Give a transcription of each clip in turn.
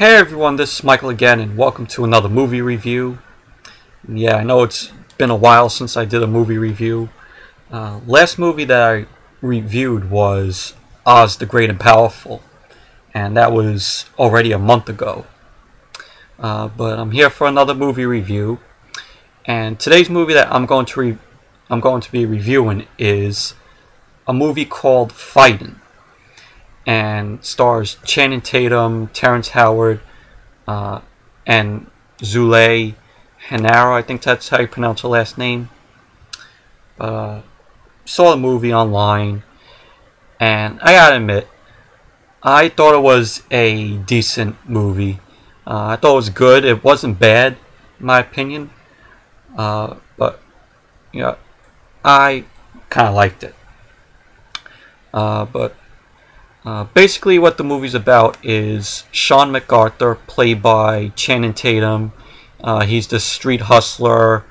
Hey everyone, this is Michael again, and welcome to another movie review. Yeah, I know it's been a while since I did a movie review. Uh, last movie that I reviewed was Oz the Great and Powerful, and that was already a month ago. Uh, but I'm here for another movie review, and today's movie that I'm going to I'm going to be reviewing is a movie called Fightin' and stars Channing Tatum, Terrence Howard, uh, and Zulay Henaro. I think that's how you pronounce her last name. Uh, saw the movie online, and I gotta admit, I thought it was a decent movie. Uh, I thought it was good. It wasn't bad, in my opinion. Uh, but you know, I kind of liked it. Uh, but uh, basically, what the movie's about is Sean MacArthur, played by Channing Tatum. Uh, he's the street hustler,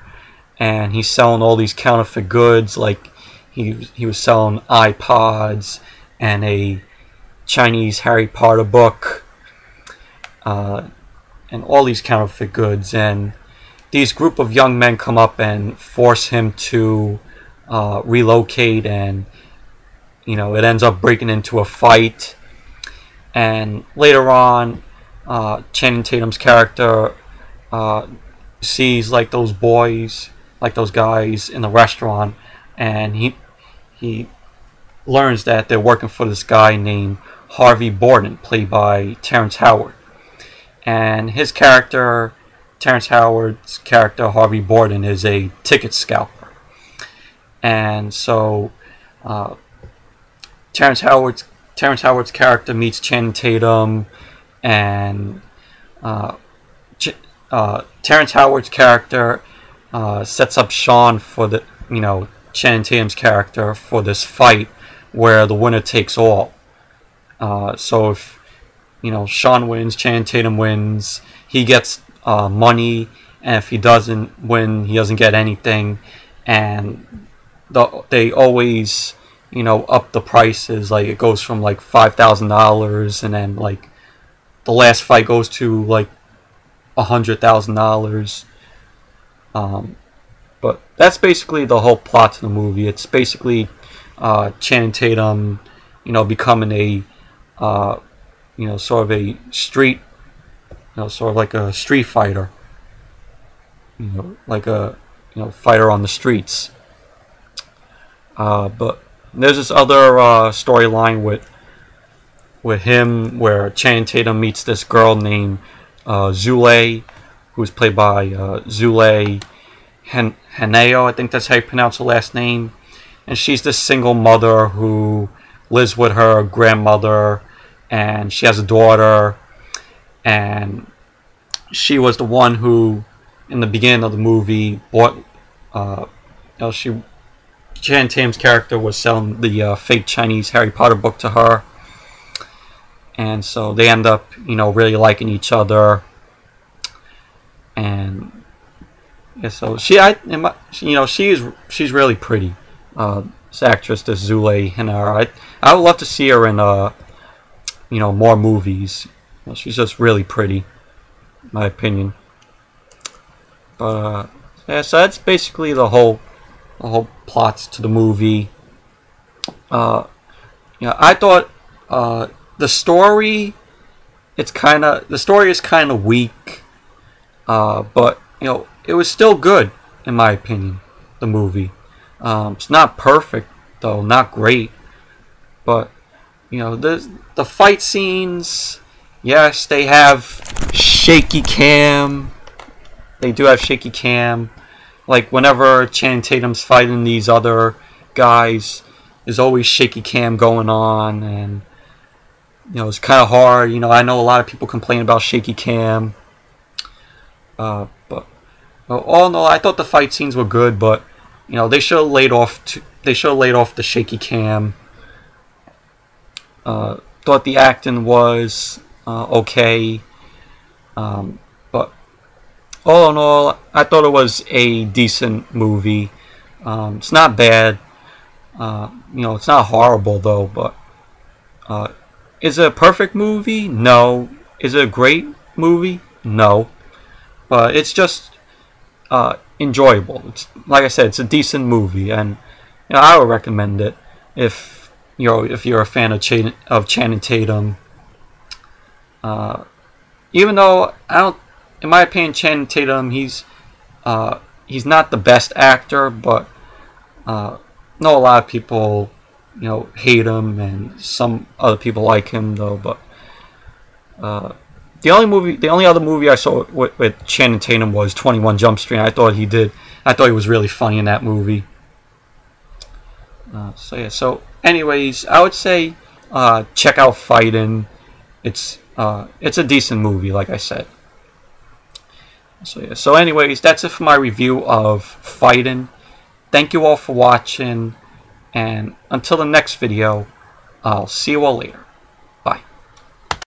and he's selling all these counterfeit goods. Like he he was selling iPods and a Chinese Harry Potter book, uh, and all these counterfeit goods. And these group of young men come up and force him to uh, relocate and you know, it ends up breaking into a fight. And later on, uh, Channing Tatum's character uh, sees like those boys, like those guys in the restaurant, and he he learns that they're working for this guy named Harvey Borden, played by Terrence Howard. And his character, Terrence Howard's character, Harvey Borden, is a ticket scalper. And so uh, Terrence Howard's Terrence Howard's character meets Channing Tatum, and uh, Ch- uh, Terrence Howard's character uh, sets up Sean for the you know Channing Tatum's character for this fight where the winner takes all. Uh, so if you know Sean wins, Channing Tatum wins, he gets uh, money, and if he doesn't win, he doesn't get anything, and the, they always you know, up the prices. Like it goes from like five thousand dollars, and then like the last fight goes to like a hundred thousand dollars. Um, but that's basically the whole plot to the movie. It's basically uh, Channing Tatum, you know, becoming a, uh, you know, sort of a street, you know, sort of like a street fighter. You know, like a, you know, fighter on the streets. Uh, but there's this other uh, storyline with with him where Channing Tatum meets this girl named uh, Zulay, who's played by uh, Zulay Han- Henao, I think that's how you pronounce her last name. And she's this single mother who lives with her grandmother, and she has a daughter. And she was the one who, in the beginning of the movie, bought. Uh, you know, she Jan Tam's character was selling the uh, fake Chinese Harry Potter book to her. And so they end up, you know, really liking each other. And yeah, so she, I, you know, she is, she's really pretty. Uh, this actress, this Zulay Henaro. I, I would love to see her in, uh, you know, more movies. Well, she's just really pretty, my opinion. But uh, yeah, so that's basically the whole the whole plots to the movie. Uh, know, I thought uh, the story, it's kind of the story is kind of weak, uh, but you know it was still good in my opinion. The movie, um, it's not perfect though, not great, but you know the the fight scenes. Yes, they have shaky cam. They do have shaky cam like whenever Channing Tatum's fighting these other guys, there's always shaky cam going on, and you know it's kind of hard. You know, I know a lot of people complain about shaky cam, uh, but well, all in all, I thought the fight scenes were good, but you know they should have laid off. To, they should have laid off the shaky cam. Uh, thought the acting was uh, okay. Um, all in all, I thought it was a decent movie. Um, it's not bad. Uh, you know, it's not horrible though. But uh, is it a perfect movie? No. Is it a great? movie, no, but it's just uh, enjoyable. It's like I said, it's a decent movie, and you know, I would recommend it if you know if you're a fan of Ch- of Channing Tatum. Uh, even though I don't, in my opinion, Channing Tatum, he's uh, he's not the best actor, but uh, know a lot of people, you know, hate him, and some other people like him though. But uh, the only movie, the only other movie I saw with, with Channing Tatum was Twenty One Jump Street. I thought he did, I thought he was really funny in that movie. Uh, so yeah, so anyways, I would say uh, check out Fighting. It's uh, it's a decent movie, like I said. So yeah. So anyways, that's it for my review of Fighting. Thank you all for watching, and until the next video, I'll see you all later.